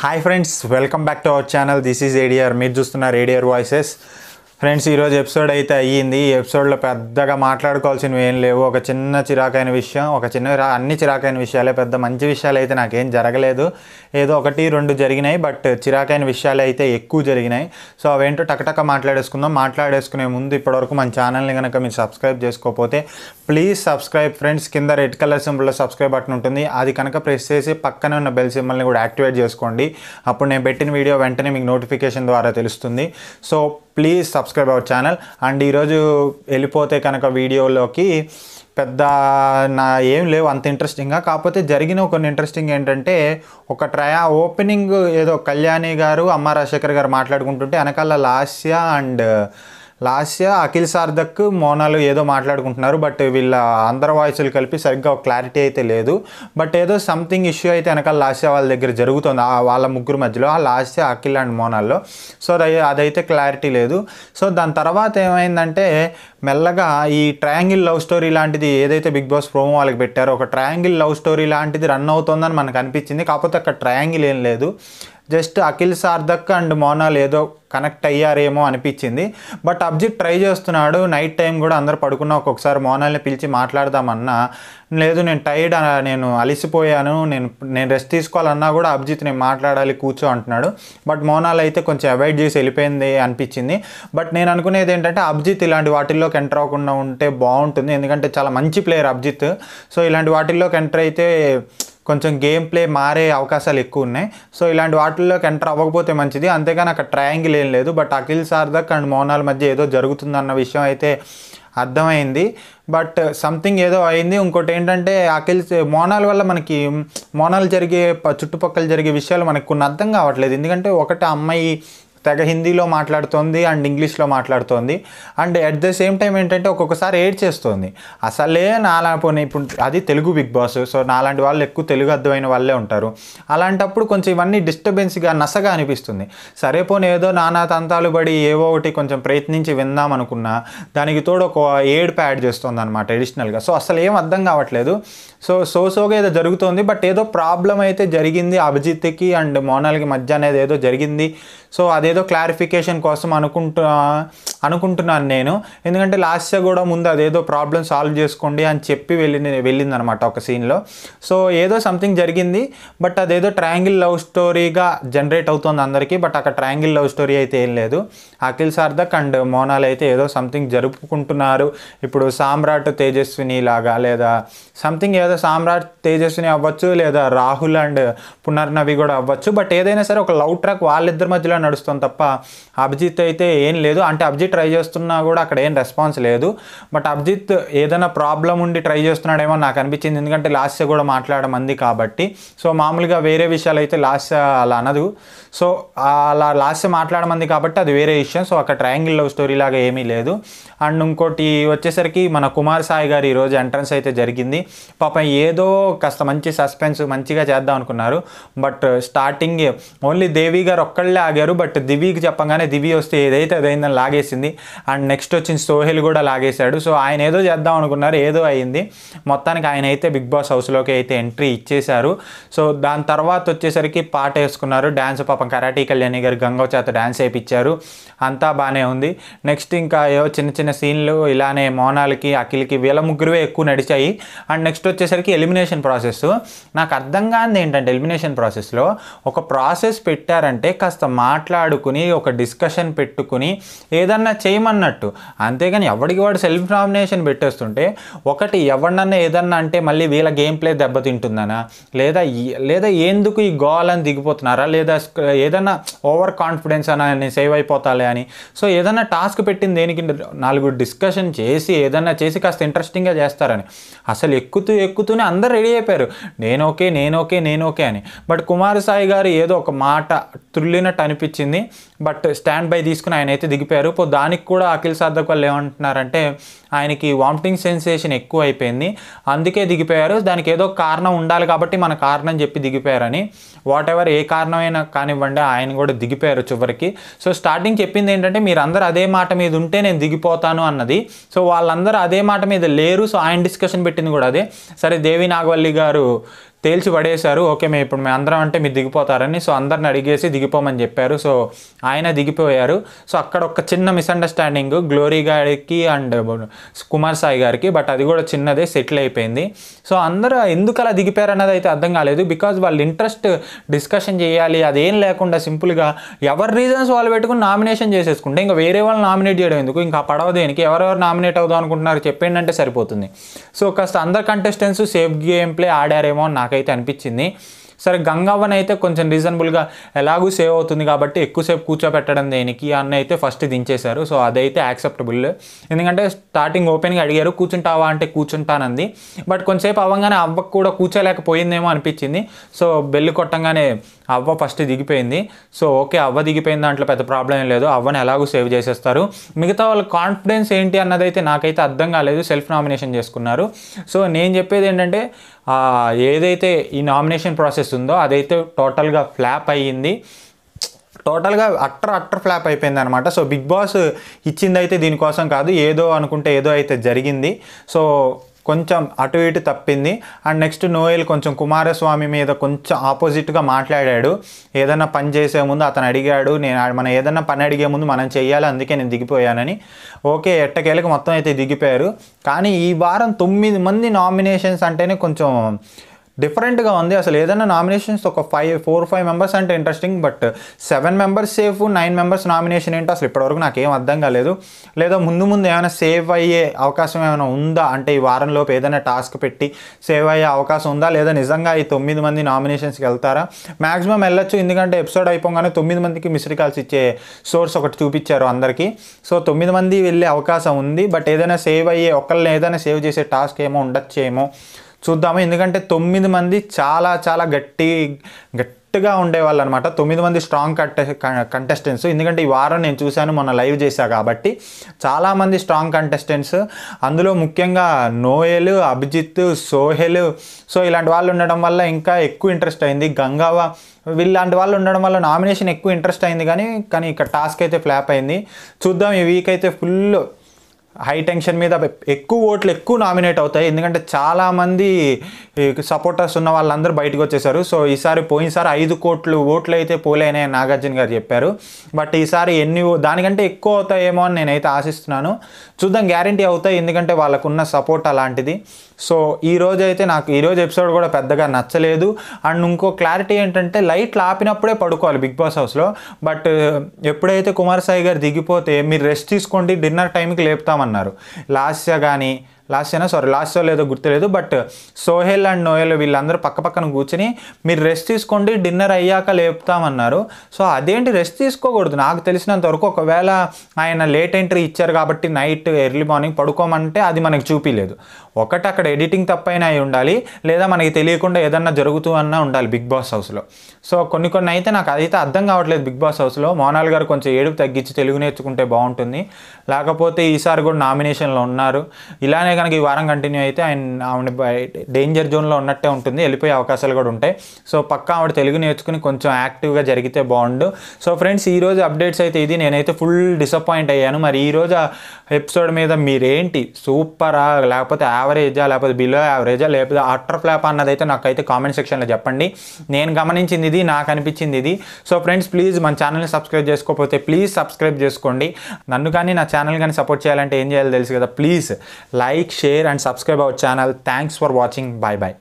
Hi friends welcome back to our channel this is ఏడియర్ మీరు చూస్తున్నారు ఏడియర్ వాయిసెస్ ఫ్రెండ్స్ ఈరోజు ఎపిసోడ్ అయితే అయ్యింది. ఈ ఎపిసోడ్లో పెద్దగా మాట్లాడుకోవాల్సినవి ఏం లేవు. ఒక చిన్న చిరాకైన విషయం ఒక చిన్న అన్ని చిరాకైన విషయాలే పెద్ద మంచి విషయాలు అయితే నాకేం జరగలేదు. ఏదో ఒకటి రెండు జరిగినాయి బట్ చిరాకైన విషయాలు అయితే ఎక్కువ జరిగినాయి. సో అవేంటో టకటక మాట్లాడేసుకుందాం. మాట్లాడేసుకునే ముందు ఇప్పటివరకు మన ఛానల్ని కనుక మీరు సబ్స్క్రైబ్ చేసుకోకపోతే ప్లీజ్ సబ్స్క్రైబ్ ఫ్రెండ్స్. కింద రెడ్ కలర్ సింబల్లో సబ్స్క్రైబ్ బటన్ ఉంటుంది. అది కనుక ప్రెస్ చేసి పక్కనే ఉన్న బెల్ సింబల్ని కూడా యాక్టివేట్ చేసుకోండి. అప్పుడు నేను పెట్టిన వీడియో వెంటనే మీకు నోటిఫికేషన్ ద్వారా తెలుస్తుంది. So please subscribe our channel and ఈరోజు వెళ్ళిపోతే కనుక వీడియోలోకి పెద్ద నా ఏం లేవు అంత ఇంట్రెస్టింగ్గా కాకపోతే జరిగిన కొన్ని ఇంట్రెస్టింగ్ ఏంటంటే ఒక ట్రయా ఓపెనింగ్ ఏదో కళ్యాణి గారు అమ్మ రాజశేఖర్ గారు మాట్లాడుకుంటుంటే వెనకాల లాస్య అండ్ లాస్య అఖిల్ సార్దక్ మోనాలు ఏదో మాట్లాడుకుంటున్నారు బట్ వీళ్ళ అందరి వాయిస్లు కలిపి సరిగ్గా క్లారిటీ అయితే లేదు. బట్ ఏదో సంథింగ్ ఇష్యూ అయితే వెనకాల లాస్య వాళ్ళ దగ్గర జరుగుతుంది ఆ వాళ్ళ ముగ్గురు మధ్యలో ఆ లాస్య అఖిల్ అండ్ మోనాల్లో. సో అది అదైతే క్లారిటీ లేదు. సో దాని తర్వాత ఏమైందంటే మెల్లగా ఈ ట్రయాంగిల్ లవ్ స్టోరీ లాంటిది ఏదైతే బిగ్ బాస్ ప్రోమో వాళ్ళకి పెట్టారో ఒక ట్రయాంగిల్ లవ్ స్టోరీ లాంటిది రన్ అవుతుందని మనకు అనిపించింది. కాకపోతే అక్కడ ట్రయాంగిల్ ఏం లేదు. జస్ట్ అఖిల్ సార్థక్ అండ్ మోనాల్ ఏదో కనెక్ట్ అయ్యారేమో అనిపించింది. బట్ అబ్జిట్ ట్రై చేస్తున్నాడు. నైట్ టైం కూడా అందరు పడుకున్న ఒక్కొక్కసారి మోనాల్ని పిలిచి మాట్లాడదామన్నా. లేదు నేను టైర్డ్ నేను అలిసిపోయాను. నేను నేను రెస్ట్ తీసుకోవాలన్నా కూడా అభిజిత్ నేను మాట్లాడాలి కూర్చో అంటున్నాడు. బట్ మోనాల్ అయితే కొంచెం అవాయిడ్ చేసి వెళ్ళిపోయింది అనిపించింది. బట్ నేను అనుకునేది ఏంటంటే అభిజిత్ ఇలాంటి వాటిల్లోకి ఎంటర్ అవ్వకుండా ఉంటే బాగుంటుంది. ఎందుకంటే చాలా మంచి ప్లేయర్ అభిజిత్ సో ఇలాంటి వాటిల్లోకి ఎంటర్ అయితే కొంచెం గేమ్ ప్లే మారే అవకాశాలు ఎక్కువ ఉన్నాయి. సో ఇలాంటి వాటిల్లోకి ఎంటర్ అవ్వకపోతే మంచిది. అంతేగాని అక్కడ ట్రయాంగిల్ ఏం లేదు. బట్ అఖిల్ సార్దక్ అండ్ మోనాల్ మధ్య ఏదో జరుగుతుందన్న విషయం అయితే అర్థమైంది. బట్ సంథింగ్ ఏదో అయింది. ఇంకోటి ఏంటంటే అఖిల్ మోనాల్ వల్ల మనకి మోనాలు జరిగే చుట్టుపక్కల జరిగే విషయాలు మనకు కొన్ని అర్థం కావట్లేదు. ఎందుకంటే ఒకటి అమ్మాయి తెగ హిందీలో మాట్లాడుతోంది అండ్ ఇంగ్లీష్లో మాట్లాడుతోంది. And at the same time ఏంటంటే ఒక్కొక్కసారి ఏడ్ చేస్తుంది. అసలే నాలా పోనీ ఇప్పుడు అది తెలుగు బిగ్ బాస్ సో నాలాంటి వాళ్ళు ఎక్కువ తెలుగు అర్థమైన వాళ్ళే ఉంటారు. అలాంటప్పుడు కొంచెం ఇవన్నీ డిస్టర్బెన్స్గా నసగా అనిపిస్తుంది. సరే పోనీ ఏదో నానా తంతాలు పడి ఏవో ఒకటి కొంచెం ప్రయత్నించి విందాం అనుకున్నా దానికి తోడు ఒక ఏడ్ ప్యాడ్ చేస్తుంది అనమాట ఎడిషనల్గా సో అసలు ఏం అర్థం కావట్లేదు. సో సో సోగా ఏదో జరుగుతోంది బట్ ఏదో ప్రాబ్లం అయితే జరిగింది అభిజిత్కి అండ్ మోనాల్కి మధ్య అనేది ఏదో జరిగింది. సో అదేదో క్లారిఫికేషన్ కోసం అనుకుంటా అనుకుంటున్నాను నేను. ఎందుకంటే లాస్ట్ కూడా ముందు అదేదో ప్రాబ్లం సాల్వ్ చేసుకోండి అని చెప్పి వెళ్ళి వెళ్ళిందనమాట ఒక సీన్లో సో ఏదో సంథింగ్ జరిగింది బట్ అదేదో ట్రయాంగిల్ లవ్ స్టోరీగా జనరేట్ అవుతుంది అందరికీ బట్ అక్కడ ట్రయాంగిల్ లవ్ స్టోరీ అయితే ఏం లేదు. అఖిల్ సార్దక్ అండ్ మోనాల్ అయితే ఏదో సంథింగ్ జరుపుకుంటున్నారు. ఇప్పుడు సామ్రాట్ తేజస్విని లాగా లేదా సంథింగ్ ఏదో సామ్రాట్ తేజస్విని అవ్వచ్చు లేదా రాహుల్ అండ్ పునర్నవి కూడా అవ్వచ్చు బట్ ఏదైనా సరే ఒక లవ్ ట్రాక్ వాళ్ళిద్దరి మధ్యలో నడుస్తుంది తప్ప అభిజిత్ అయితే ఏం లేదు. అంటే అభిజిత్ ట్రై చేస్తున్నా కూడా అక్కడ ఏం రెస్పాన్స్ లేదు. బట్ అభిజిత్ ఏదైనా ప్రాబ్లం ఉండి ట్రై చేస్తున్నాడేమో నాకు అనిపించింది. ఎందుకంటే లాస్య కూడా మాట్లాడడం అంది కాబట్టి. సో మామూలుగా వేరే విషయాలు అయితే లాస్ట్ అలా అనదు. సో అలా లాస్ట్ మాట్లాడమంది కాబట్టి అది వేరే విషయం. సో అక్కడ ట్రయాంగిల్ లవ్ స్టోరీ లాగా ఏమీ లేదు. అండ్ ఇంకోటి వచ్చేసరికి మన కుమార్ సాయి గారు ఈరోజు ఎంట్రన్స్ అయితే జరిగింది. పాపం ఏదో కాస్త మంచి సస్పెన్స్ మంచిగా చేద్దాం అనుకున్నారు. బట్ స్టార్టింగ్ ఓన్లీ దేవి గారు ఒక్కళ్ళే ఆగారు. బట్ దివికి చెప్పగానే దివి వస్తే ఏదైతే అదైందని లాగేసింది. అండ్ నెక్స్ట్ వచ్చిన సోహెల్ కూడా లాగేశాడు. సో ఆయన ఏదో చేద్దాం అనుకున్నారు. ఏదో అయింది. మొత్తానికి ఆయన అయితే బిగ్ బాస్ హౌస్లోకి అయితే ఎంట్రీ ఇచ్చేశారు. సో దాని తర్వాత వచ్చేసరికి పాట వేసుకున్నారు. డ్యాన్స్ పాపం కరాటీ కళ్యాణి గారు గంగవ చేత డ్యాన్స్ వేయించారు అంతా బాగానే ఉంది. నెక్స్ట్ ఇంకా ఏవో చిన్న చిన్న సీన్లు ఇలానే మోనాలకి అఖిల్కి వీళ్ళ ముగ్గురువే ఎక్కువ నడిచాయి. అండ్ నెక్స్ట్ వచ్చేసరికి ఎలిమినేషన్ ప్రాసెస్. నాకు అర్థం కానిది ఏంటంటే ఎలిమినేషన్ ప్రాసెస్లో ఒక ప్రాసెస్ పెట్టారంటే కాస్త మాట్లాడుకుని ఒక డిస్కషన్ పెట్టుకుని ఏదన్నా చేయమన్నట్టు. అంతేగాని ఎవడికి వాడు సెల్ఫ్ నామినేషన్ పెట్టేస్తుంటే ఒకటి ఎవరినన్నా ఏదన్నా అంటే మళ్ళీ వీళ్ళ గేమ్ ప్లే దెబ్బతింటుందనా? లేదా లేదా ఎందుకు ఈ గోల్ అని దిగిపోతున్నారా? లేదా ఏదైనా ఏదన్నా ఓవర్ కాన్ఫిడెన్స్ అని నేను సేవ్ అయిపోతాలే అని. సో ఏదన్నా టాస్క్ పెట్టింది దేనికి? నాలుగు డిస్కషన్ చేసి ఏదన్నా చేసి కాస్త ఇంట్రెస్టింగ్గా చేస్తారని. అసలు ఎక్కుతూ ఎక్కుతూనే అందరు రెడీ అయిపోయారు. నేను ఓకే నేను ఓకే నేను ఓకే అని. బట్ కుమార సాయి గారు ఏదో ఒక మాట తుల్లినట్టు అనిపించింది. బట్ స్టాండ్ బై తీసుకుని ఆయన అయితే దిగిపోయారు. పో దానికి కూడా అఖిల్ సాధక్ వాళ్ళు ఏమంటున్నారంటే ఆయనకి వామిటింగ్ సెన్సేషన్ ఎక్కువ అయిపోయింది. అందుకే దిగిపోయారు. దానికి ఏదో కారణం ఉండాలి కాబట్టి మన కారణం చెప్పి దిగిపోయారని. వాట్ ఎవర్ ఏ కారణమైనా కానివ్వండి ఆయన కూడా దిగిపోయారు చివరికి. సో స్టార్టింగ్ చెప్పింది ఏంటంటే మీరు అందరు అదే మాట మీద ఉంటే నేను దిగిపోతాను అన్నది. సో వాళ్ళందరూ అదే మాట మీద లేరు. సో ఆయన డిస్కషన్ పెట్టింది కూడా అదే. సరే దేవి నాగవల్లి గారు తేల్చి పడేశారు. ఓకే మేము ఇప్పుడు మేము అందరం అంటే మీరు దిగిపోతారని. సో అందరిని అడిగేసి దిగిపోమని చెప్పారు. సో ఆయన దిగిపోయారు. సో అక్కడ ఒక చిన్న మిస్అండర్స్టాండింగ్ గ్లోరీ గారికి అండ్ కుమార్ సాయి గారికి బట్ అది కూడా చిన్నదే సెటిల్ అయిపోయింది. సో అందరూ ఎందుకు అలా దిగిపోయారు అన్నది అయితే అర్థం కాలేదు. బికాజ్ వాళ్ళు ఇంట్రెస్ట్ డిస్కషన్ చేయాలి అదేం లేకుండా సింపుల్గా ఎవరి రీజన్స్ వాళ్ళు పెట్టుకుని నామినేషన్ చేసేసుకుంటే ఇంకా వేరే వాళ్ళు నామినేట్ చేయడం ఎందుకు? ఇంకా పడవ దేనికి? ఎవరెవరు నామినేట్ అవుదాం అనుకుంటున్నారు? చెప్పండి అంటే సరిపోతుంది. సో కాస్త అందరు కంటెస్టెంట్స్ సేఫ్ గేమ్ ప్లే ఆడారేమో అని నాకైతే అనిపించింది. సరే గంగవ్వని అయితే కొంచెం రీజనబుల్గా ఎలాగూ సేవ్ అవుతుంది కాబట్టి ఎక్కువసేపు కూర్చోబెట్టడం దేనికి అన్న అయితే ఫస్ట్ దించేశారు. సో అదైతే యాక్సెప్టబుల్. ఎందుకంటే స్టార్టింగ్ ఓపెన్గా అడిగారు కూర్చుంటావా? అంటే కూర్చుంటానంది. బట్ కొంతసేపు అవ్వగానే అవ్వకు కూడా కూర్చోలేకపోయిందేమో అనిపించింది. సో బెల్లు కొట్టంగానే అవ్వ ఫస్ట్ దిగిపోయింది. సో ఓకే అవ్వ దిగిపోయిన దాంట్లో పెద్ద ప్రాబ్లం ఏం లేదు. అవ్వని ఎలాగో సేవ్ చేసేస్తారు. మిగతా వాళ్ళ కాన్ఫిడెన్స్ ఏంటి అన్నదైతే నాకైతే అర్థం కాలేదు. సెల్ఫ్ నామినేషన్ చేసుకున్నారు. సో నేను చెప్పేది ఏంటంటే ఏదైతే ఈ నామినేషన్ ప్రాసెస్ ఉందో అదైతే టోటల్గా ఫ్లాప్ అయ్యింది. టోటల్గా అట్టర్ అట్టర్ ఫ్లాప్ అయిపోయింది అనమాట సో బిగ్ బాస్ ఇచ్చింది అయితే దీనికోసం కాదు ఏదో అనుకుంటే ఏదో అయితే జరిగింది. సో కొంచెం అటు ఇటు తప్పింది. అండ్ నెక్స్ట్ నోయల్ కొంచెం కుమారస్వామి మీద కొంచెం ఆపోజిట్గా మాట్లాడాడు. ఏదైనా పని చేసే ముందు అతను అడిగాడు. నేను మనం ఏదైనా పని అడిగే ముందు మనం చేయాలి అందుకే నేను దిగిపోయానని. ఓకే ఎట్టకేలకు మొత్తం అయితే దిగిపోయారు. కానీ ఈ వారం తొమ్మిది మంది నామినేషన్స్ అంటేనే కొంచెం డిఫరెంట్గా ఉంది. అసలు ఏదైనా నామినేషన్స్ ఒక ఫైవ్ ఫోర్ ఫైవ్ మెంబర్స్ అంటే interesting but seven members safe nine members nomination ఏంటో అసలు ఇప్పటివరకు నాకు ఏం అర్థం కాలేదు. లేదా ముందు ముందు ఏమైనా సేవ్ అయ్యే అవకాశం ఏమైనా ఉందా? అంటే ఈ వారంలోపు ఏదైనా టాస్క్ పెట్టి సేవ్ అయ్యే అవకాశం ఉందా? లేదా నిజంగా ఈ తొమ్మిది మంది నామినేషన్స్కి వెళ్తారా? మ్యాక్సిమం వెళ్ళొచ్చు. ఎందుకంటే ఎపిసోడ్ అయిపోగానే తొమ్మిది మందికి మిస్డ్ కాల్స్ ఇచ్చే సోర్స్ ఒకటి చూపించారు అందరికీ. సో తొమ్మిది మంది వెళ్ళే అవకాశం ఉంది. బట్ ఏదైనా సేవ్ అయ్యే ఒకళ్ళని ఏదైనా సేవ్ చేసే టాస్క్ ఏమో ఉండొచ్చేమో. చూద్దాము. ఎందుకంటే తొమ్మిది మంది చాలా చాలా గట్టి గట్టిగా ఉండేవాళ్ళు అనమాట తొమ్మిది మంది స్ట్రాంగ్ కంటె కంటెస్టెంట్స్ ఎందుకంటే ఈ వారం నేను చూశాను మొన్న లైవ్ చేశా కాబట్టి. చాలామంది స్ట్రాంగ్ కంటెస్టెంట్స్ అందులో ముఖ్యంగా నోయల్ అభిజిత్ సోహెల్. సో ఇలాంటి వాళ్ళు ఉండడం వల్ల ఇంకా ఎక్కువ ఇంట్రెస్ట్ అయింది. గంగావ వీళ్ళంటి వాళ్ళు ఉండడం వల్ల నామినేషన్ ఎక్కువ ఇంట్రెస్ట్ అయింది కానీ కానీ ఇక్కడ టాస్క్ అయితే ఫ్లాప్ అయింది. చూద్దాం ఈ వీక్ అయితే ఫుల్ హై టెన్షన్ మీద ఎక్కువ ఓట్లు ఎక్కువ నామినేట్ అవుతాయి. ఎందుకంటే చాలామంది సపోర్టర్స్ ఉన్న వాళ్ళందరూ బయటకు వచ్చేసారు. సో ఈసారి పోయినసారి ఐదు కోట్లు ఓట్లు అయితే పోలేనే నాగార్జున గారు చెప్పారు. బట్ ఈసారి ఎన్ని దానికంటే ఎక్కువ అవుతాయేమో అని నేనైతే ఆశిస్తున్నాను. చూద్దాం గ్యారంటీ అవుతాయి. ఎందుకంటే వాళ్ళకున్న సపోర్ట్ అలాంటిది. సో ఈ రోజు అయితే నాకు ఈ రోజు ఎపిసోడ్ కూడా పెద్దగా నచ్చలేదు. అండ్ ఇంకో క్లారిటీ ఏంటంటే లైట్లు ఆపినప్పుడే పడుకోవాలి బిగ్ బాస్ హౌస్లో. బట్ ఎప్పుడైతే కుమార్ సాయి గారు దిగిపోతే మీరు రెస్ట్ తీసుకోండి డిన్నర్ టైంకి లేపుతామన్నారు. లాస్య కానీ లాస్ట్ అయినా సారీ లాస్ట్ లేదో గుర్తులేదు బట్ సోహెల్ అండ్ నోయల్ వీళ్ళందరూ పక్క పక్కన కూర్చుని మీరు రెస్ట్ తీసుకోండి డిన్నర్ అయ్యాక లేపుతామన్నారు. సో అదేంటి రెస్ట్ తీసుకోకూడదు? నాకు తెలిసినంత వరకు ఒకవేళ ఆయన లేట్ ఎంట్రీ ఇచ్చారు కాబట్టి నైట్ ఎర్లీ మార్నింగ్ పడుకోమంటే అది మనకు చూపించలేదు ఒకటి అక్కడ ఎడిటింగ్ తప్పైనా అయి ఉండాలి లేదా మనకి తెలియకుండా ఏదన్నా జరుగుతూ అన్నా ఉండాలి బిగ్ బాస్ హౌస్లో. సో కొన్ని కొన్ని అయితే నాకు అదైతే అర్థం కావట్లేదు బిగ్ బాస్ హౌస్లో. మోనాల్ గారు కొంచెం ఏడుపు తగ్గించి తెలుగు నేర్చుకుంటే బాగుంటుంది. లేకపోతే ఈసారి కూడా నామినేషన్లో ఉన్నారు. ఇలానే కనుక ఈ వారం కంటిన్యూ అయితే ఆయన ఆవిడ డేంజర్ జోన్లో ఉన్నట్టే ఉంటుంది. వెళ్ళిపోయే అవకాశాలు కూడా ఉంటాయి. సో పక్కా ఆవిడ తెలుగు నేర్చుకుని కొంచెం యాక్టివ్గా జరిగితే బాగుండు. సో ఫ్రెండ్స్ ఈ రోజు అప్డేట్స్ అయితే ఇది. నేనైతే ఫుల్ డిసప్పాయింట్ అయ్యాను. మరి ఈరోజు ఆ ఎపిసోడ్ మీద మీరేంటి? సూపరా లేకపోతే యావరేజా లేకపోతే బిలో యావరేజా లేకపోతే అట్టర్ ఫ్లాప్ అన్నదైతే నాకైతే కామెంట్ సెక్షన్లో చెప్పండి. నేను గమనించింది ఇది నాకు అనిపించింది ఇది. సో ఫ్రెండ్స్ ప్లీజ్ మన ఛానల్ని సబ్స్క్రైబ్ చేసుకోకపోతే ప్లీజ్ సబ్స్క్రైబ్ చేసుకోండి. నన్ను కానీ నా ఛానల్ కానీ సపోర్ట్ చేయాలంటే ఏం చేయాలో తెలుసు కదా. Please like share and subscribe our channel. Thanks for watching. Bye bye.